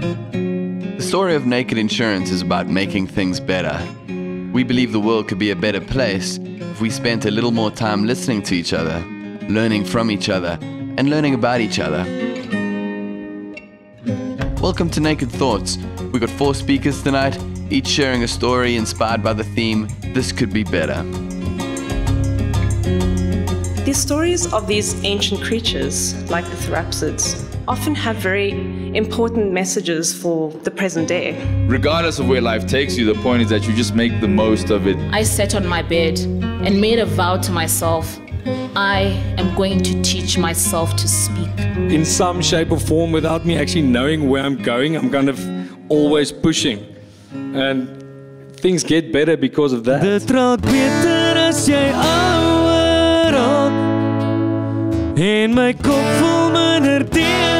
The story of Naked Insurance is about making things better. We believe the world could be a better place if we spent a little more time listening to each other, learning from each other, and learning about each other. Welcome to Naked Thoughts. We've got four speakers tonight, each sharing a story inspired by the theme This Could Be Better. The stories of these ancient creatures, like the therapsids, often have very important messages for the present day. Regardless of where life takes you, the point is that you just make the most of it. I sat on my bed and made a vow to myself I am going to teach myself to speak. In some shape or form, without me actually knowing where I'm going, I'm kind of always pushing. And things get better because of that. Dit raak beter as jy ouer raak En my kop voel minder teer mekaar